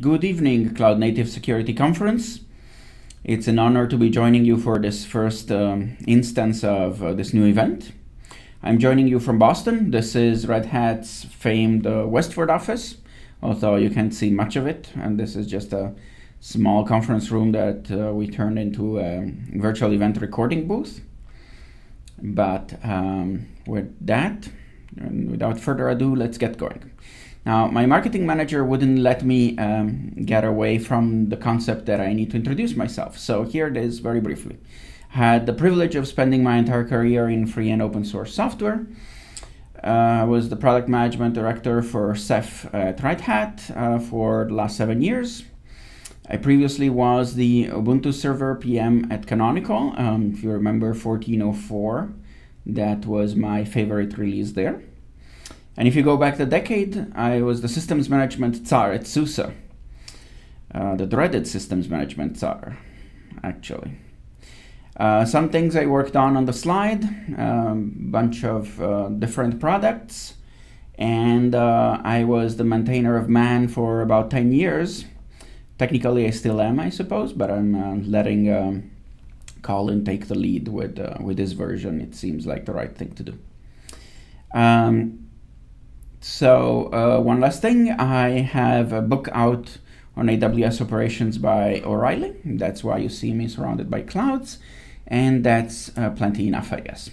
Good evening, Cloud Native Security Conference. It's an honor to be joining you for this first um, instance of uh, this new event. I'm joining you from Boston. This is Red Hat's famed uh, Westford office, although you can't see much of it. And this is just a small conference room that uh, we turned into a virtual event recording booth. But um, with that, and without further ado, let's get going. Now, my marketing manager wouldn't let me um, get away from the concept that I need to introduce myself. So here it is very briefly. Had the privilege of spending my entire career in free and open source software. Uh, I was the product management director for Ceph at Red Hat uh, for the last seven years. I previously was the Ubuntu Server PM at Canonical. Um, if you remember 1404, that was my favorite release there. And if you go back the decade, I was the systems management czar at SUSE, uh, the dreaded systems management czar, actually. Uh, some things I worked on on the slide, a um, bunch of uh, different products, and uh, I was the maintainer of man for about 10 years. Technically, I still am, I suppose, but I'm uh, letting um, Colin take the lead with, uh, with his version. It seems like the right thing to do. Um, so uh, one last thing, I have a book out on AWS operations by O'Reilly. That's why you see me surrounded by clouds, and that's uh, plenty enough, I guess.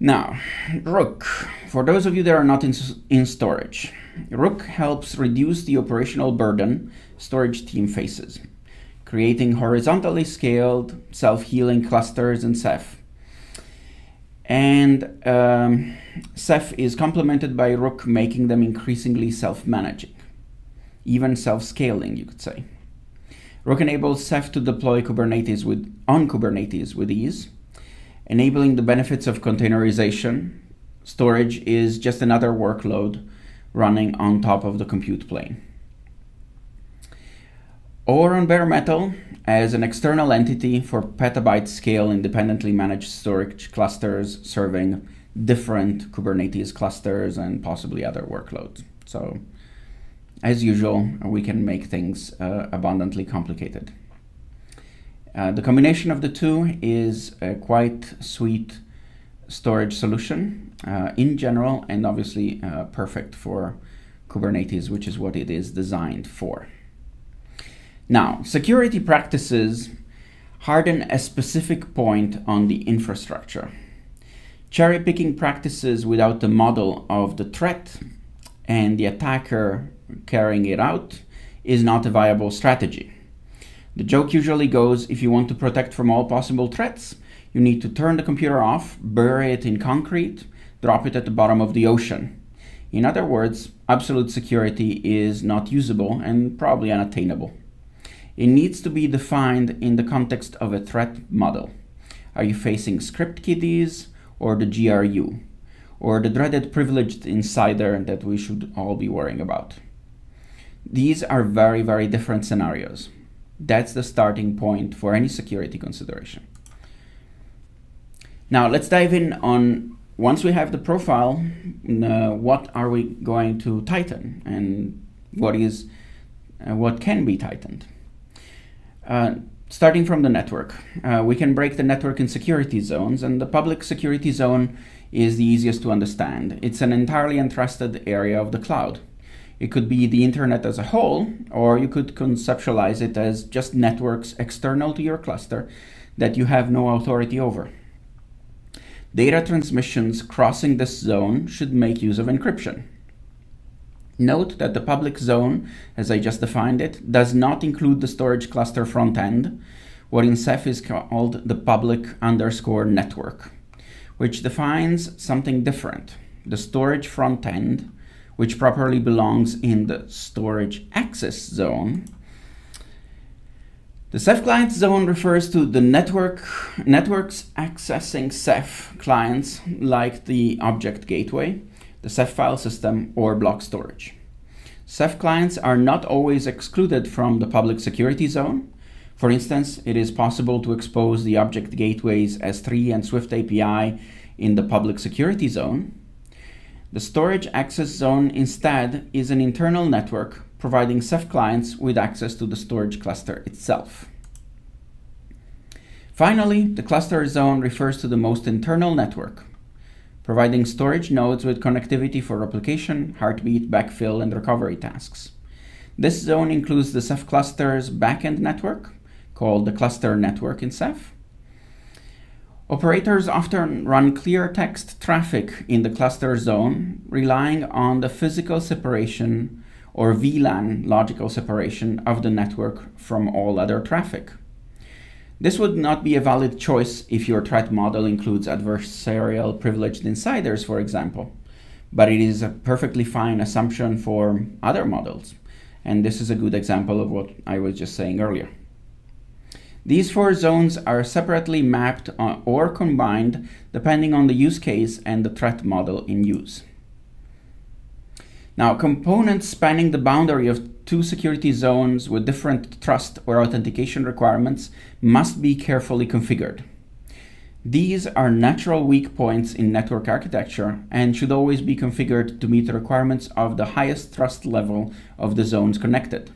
Now, Rook. For those of you that are not in, in storage, Rook helps reduce the operational burden storage team faces, creating horizontally scaled, self-healing clusters in Ceph and um, Ceph is complemented by Rook, making them increasingly self-managing, even self-scaling, you could say. Rook enables Ceph to deploy Kubernetes with, on Kubernetes with ease, enabling the benefits of containerization. Storage is just another workload running on top of the compute plane. Or on bare metal, as an external entity for petabyte scale independently managed storage clusters serving different Kubernetes clusters and possibly other workloads. So as usual, we can make things uh, abundantly complicated. Uh, the combination of the two is a quite sweet storage solution uh, in general and obviously uh, perfect for Kubernetes, which is what it is designed for. Now, security practices harden a specific point on the infrastructure. Cherry picking practices without the model of the threat and the attacker carrying it out is not a viable strategy. The joke usually goes if you want to protect from all possible threats, you need to turn the computer off, bury it in concrete, drop it at the bottom of the ocean. In other words, absolute security is not usable and probably unattainable. It needs to be defined in the context of a threat model. Are you facing script kiddies or the GRU? Or the dreaded privileged insider that we should all be worrying about? These are very, very different scenarios. That's the starting point for any security consideration. Now let's dive in on, once we have the profile, uh, what are we going to tighten and what is, uh, what can be tightened? Uh, starting from the network, uh, we can break the network in security zones, and the public security zone is the easiest to understand. It's an entirely untrusted area of the cloud. It could be the internet as a whole, or you could conceptualize it as just networks external to your cluster that you have no authority over. Data transmissions crossing this zone should make use of encryption. Note that the public zone, as I just defined it, does not include the storage cluster front end, what in Ceph is called the public underscore network, which defines something different. The storage front end, which properly belongs in the storage access zone. The Ceph client zone refers to the network networks accessing Ceph clients like the object gateway, the Ceph file system, or block storage. Ceph clients are not always excluded from the public security zone. For instance, it is possible to expose the object gateways S3 and Swift API in the public security zone. The storage access zone instead is an internal network providing Ceph clients with access to the storage cluster itself. Finally, the cluster zone refers to the most internal network, providing storage nodes with connectivity for replication, heartbeat, backfill, and recovery tasks. This zone includes the Ceph cluster's backend network, called the cluster network in Ceph. Operators often run clear text traffic in the cluster zone, relying on the physical separation or VLAN logical separation of the network from all other traffic. This would not be a valid choice if your threat model includes adversarial privileged insiders, for example, but it is a perfectly fine assumption for other models. And this is a good example of what I was just saying earlier. These four zones are separately mapped uh, or combined depending on the use case and the threat model in use. Now, components spanning the boundary of two security zones with different trust or authentication requirements must be carefully configured. These are natural weak points in network architecture and should always be configured to meet the requirements of the highest trust level of the zones connected.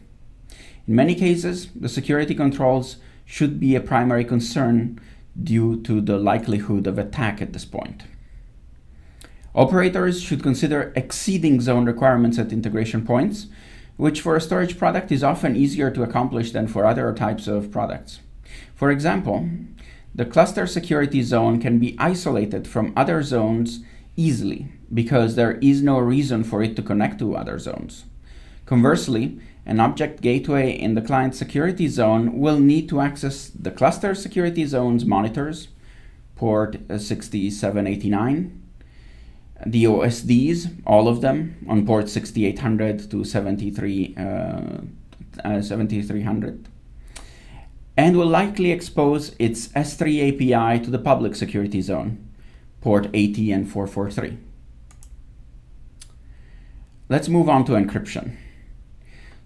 In many cases, the security controls should be a primary concern due to the likelihood of attack at this point. Operators should consider exceeding zone requirements at integration points, which for a storage product is often easier to accomplish than for other types of products. For example, the cluster security zone can be isolated from other zones easily because there is no reason for it to connect to other zones. Conversely, an object gateway in the client security zone will need to access the cluster security zone's monitors, port 6789, the OSDs, all of them, on port 6800 to 73, uh, uh, 7300, and will likely expose its S3 API to the public security zone, port 80 and 443. Let's move on to encryption.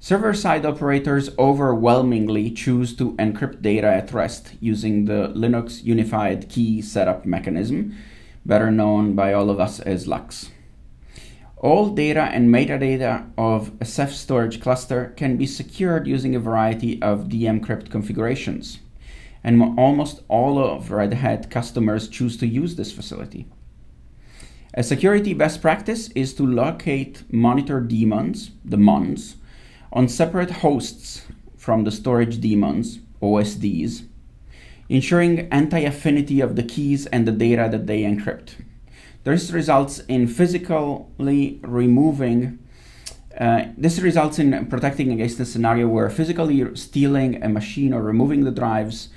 Server-side operators overwhelmingly choose to encrypt data at rest using the Linux Unified Key Setup mechanism, better known by all of us as LUKS. All data and metadata of a Ceph storage cluster can be secured using a variety of DMCrypt configurations, and almost all of Red Hat customers choose to use this facility. A security best practice is to locate monitor daemons, the MONs, on separate hosts from the storage daemons, OSDs, ensuring anti-affinity of the keys and the data that they encrypt. This results in physically removing uh, this results in protecting against the scenario where physically stealing a machine or removing the drives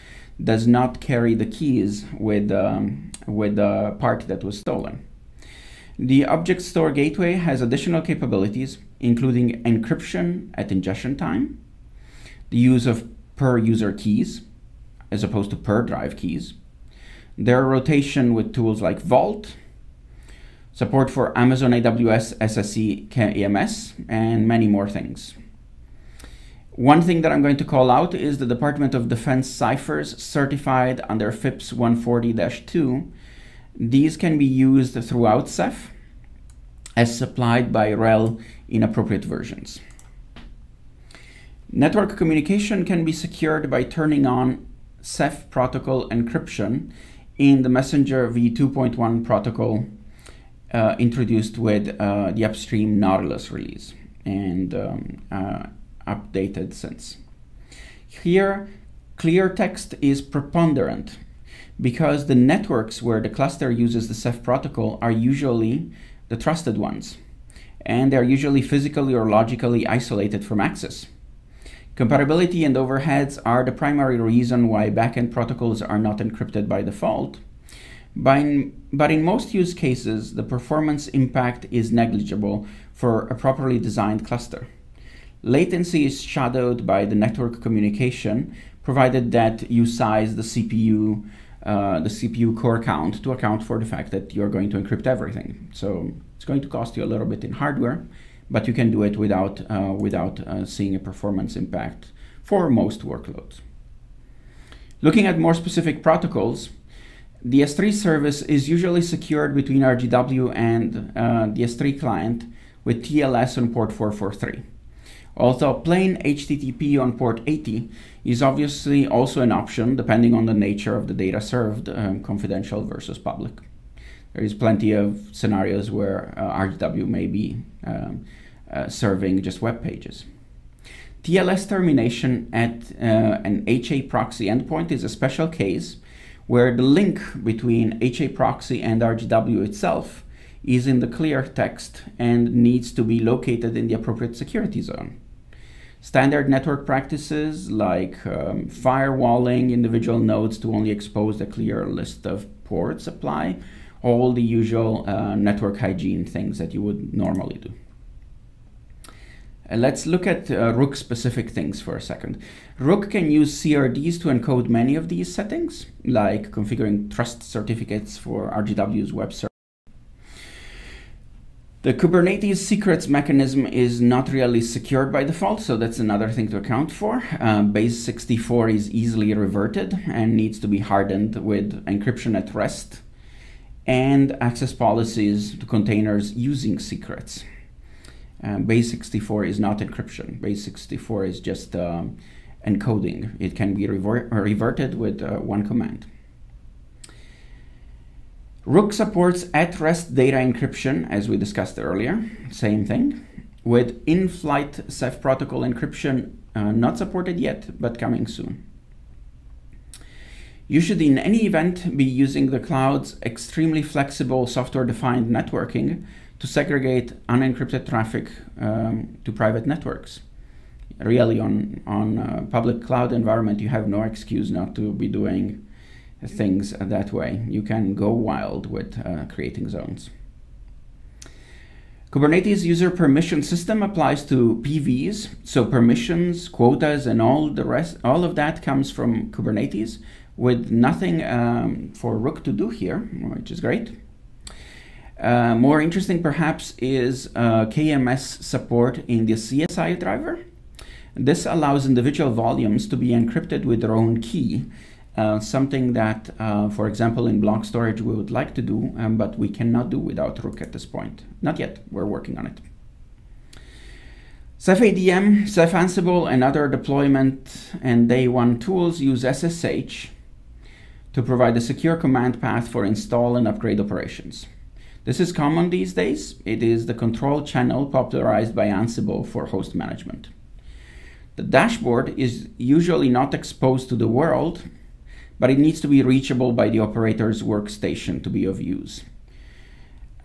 does not carry the keys with, um, with the part that was stolen. The Object Store Gateway has additional capabilities, including encryption at ingestion time, the use of per user keys, as opposed to per drive keys, their rotation with tools like Vault, support for Amazon AWS SSE KMS, and many more things. One thing that I'm going to call out is the Department of Defense ciphers certified under FIPS 140-2 these can be used throughout Ceph as supplied by RHEL in appropriate versions. Network communication can be secured by turning on Ceph protocol encryption in the Messenger v2.1 protocol uh, introduced with uh, the upstream Nautilus release and um, uh, updated since. Here, clear text is preponderant because the networks where the cluster uses the Ceph protocol are usually the trusted ones, and they are usually physically or logically isolated from access. Compatibility and overheads are the primary reason why backend protocols are not encrypted by default, but in, but in most use cases, the performance impact is negligible for a properly designed cluster. Latency is shadowed by the network communication, provided that you size the CPU uh, the CPU core count to account for the fact that you're going to encrypt everything. So it's going to cost you a little bit in hardware, but you can do it without, uh, without uh, seeing a performance impact for most workloads. Looking at more specific protocols, the S3 service is usually secured between RGW and uh, the S3 client with TLS on port 443. Although plain HTTP on port 80 is obviously also an option depending on the nature of the data served, um, confidential versus public. There is plenty of scenarios where uh, RGW may be um, uh, serving just web pages. TLS termination at uh, an HA proxy endpoint is a special case where the link between HA proxy and RGW itself is in the clear text and needs to be located in the appropriate security zone. Standard network practices like um, firewalling individual nodes to only expose the clear list of ports apply, all the usual uh, network hygiene things that you would normally do. Uh, let's look at uh, Rook specific things for a second. Rook can use CRDs to encode many of these settings, like configuring trust certificates for RGW's web server. The Kubernetes secrets mechanism is not really secured by default, so that's another thing to account for. Uh, base 64 is easily reverted and needs to be hardened with encryption at rest and access policies to containers using secrets. Um, base 64 is not encryption. Base 64 is just um, encoding. It can be rever reverted with uh, one command. Rook supports at-rest data encryption, as we discussed earlier. Same thing. With in-flight Ceph protocol encryption uh, not supported yet, but coming soon. You should in any event be using the cloud's extremely flexible software-defined networking to segregate unencrypted traffic um, to private networks. Really, on, on public cloud environment, you have no excuse not to be doing things that way. You can go wild with uh, creating zones. Kubernetes user permission system applies to PVs, so permissions, quotas, and all the rest, all of that comes from Kubernetes with nothing um, for Rook to do here, which is great. Uh, more interesting perhaps is uh, KMS support in the CSI driver. This allows individual volumes to be encrypted with their own key, uh, something that, uh, for example, in block storage we would like to do, um, but we cannot do without Rook at this point. Not yet, we're working on it. CephADM, CephAnsible, Ceph and other deployment and day one tools use SSH to provide a secure command path for install and upgrade operations. This is common these days. It is the control channel popularized by Ansible for host management. The dashboard is usually not exposed to the world, but it needs to be reachable by the operator's workstation to be of use.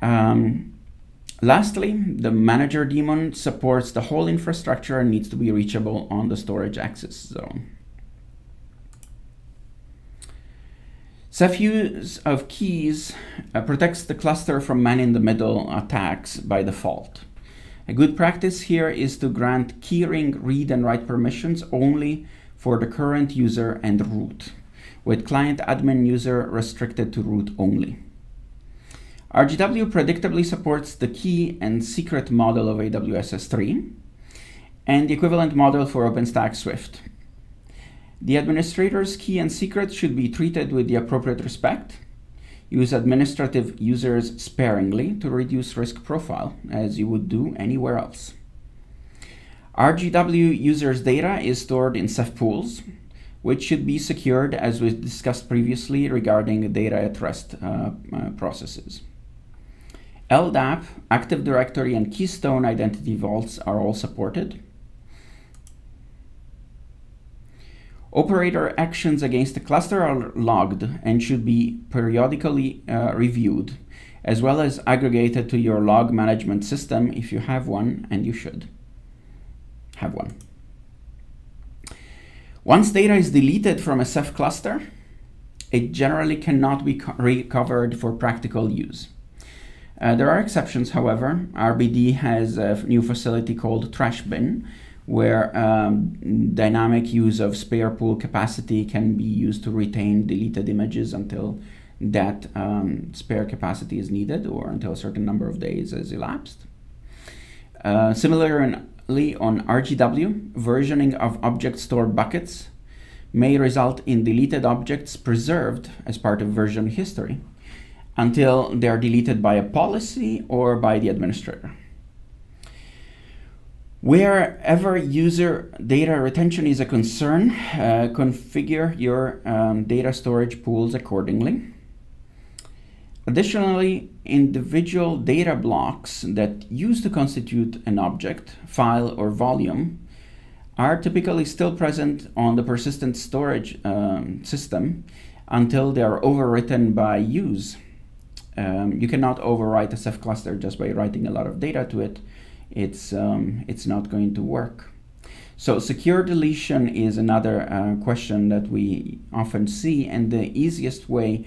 Um, lastly, the manager daemon supports the whole infrastructure and needs to be reachable on the storage access zone. Ceph use of keys uh, protects the cluster from man-in-the-middle attacks by default. A good practice here is to grant keyring read and write permissions only for the current user and root, with client admin user restricted to root only. RGW predictably supports the key and secret model of AWS S3 and the equivalent model for OpenStack Swift. The administrator's key and secret should be treated with the appropriate respect. Use administrative users sparingly to reduce risk profile, as you would do anywhere else. RGW users' data is stored in Ceph pools, which should be secured as we discussed previously regarding data at rest uh, uh, processes. LDAP, Active Directory, and Keystone identity vaults are all supported. Operator actions against the cluster are logged and should be periodically uh, reviewed, as well as aggregated to your log management system if you have one, and you should have one. Once data is deleted from a Ceph cluster, it generally cannot be recovered for practical use. Uh, there are exceptions, however. RBD has a new facility called Trashbin, where um, dynamic use of spare pool capacity can be used to retain deleted images until that um, spare capacity is needed or until a certain number of days has elapsed. Uh, similarly, on RGW, versioning of object store buckets may result in deleted objects preserved as part of version history until they are deleted by a policy or by the administrator. Wherever user data retention is a concern, uh, configure your um, data storage pools accordingly. Additionally, individual data blocks that used to constitute an object, file, or volume are typically still present on the persistent storage um, system until they are overwritten by use. Um, you cannot overwrite a Ceph cluster just by writing a lot of data to it. It's, um, it's not going to work. So secure deletion is another uh, question that we often see and the easiest way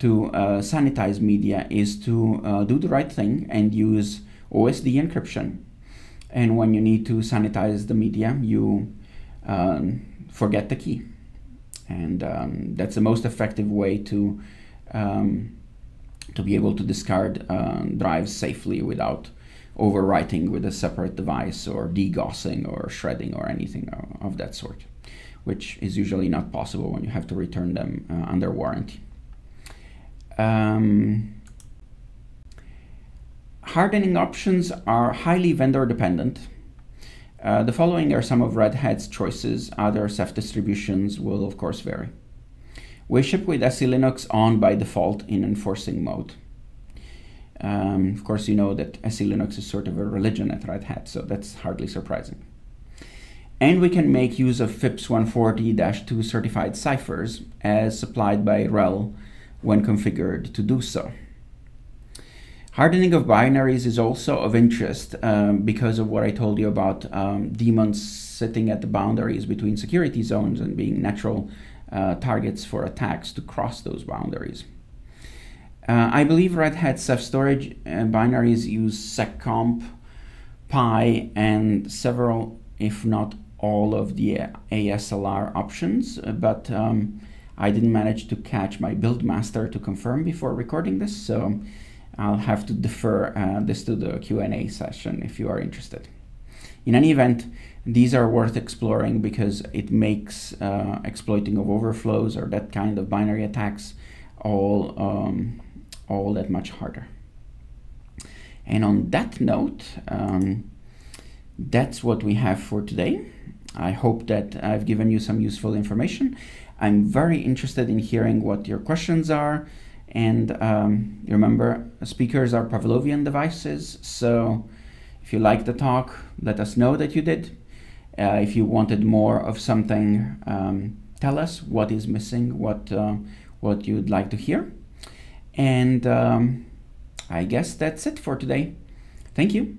to uh, sanitize media is to uh, do the right thing and use OSD encryption. And when you need to sanitize the media, you um, forget the key. And um, that's the most effective way to, um, to be able to discard uh, drives safely without overwriting with a separate device or degaussing or shredding or anything of that sort, which is usually not possible when you have to return them uh, under warranty. Um, Hardening options are highly vendor dependent. Uh, the following are some of Red Hat's choices. Other Ceph distributions will of course vary. We ship with SE Linux on by default in enforcing mode. Um, of course, you know that SE Linux is sort of a religion at Red Hat, so that's hardly surprising. And we can make use of FIPS 140-2 certified ciphers as supplied by RHEL when configured to do so. Hardening of binaries is also of interest um, because of what I told you about um, daemons sitting at the boundaries between security zones and being natural uh, targets for attacks to cross those boundaries. Uh, I believe Red Hat Ceph storage uh, binaries use seccomp, PIE, and several, if not all, of the ASLR options, but um, I didn't manage to catch my build master to confirm before recording this, so I'll have to defer uh, this to the Q&A session if you are interested. In any event, these are worth exploring because it makes uh, exploiting of overflows or that kind of binary attacks all, um, all that much harder. And on that note, um, that's what we have for today. I hope that I've given you some useful information. I'm very interested in hearing what your questions are. And um, remember, speakers are Pavlovian devices. So if you like the talk, let us know that you did. Uh, if you wanted more of something, um, tell us what is missing, what, uh, what you'd like to hear. And um, I guess that's it for today. Thank you.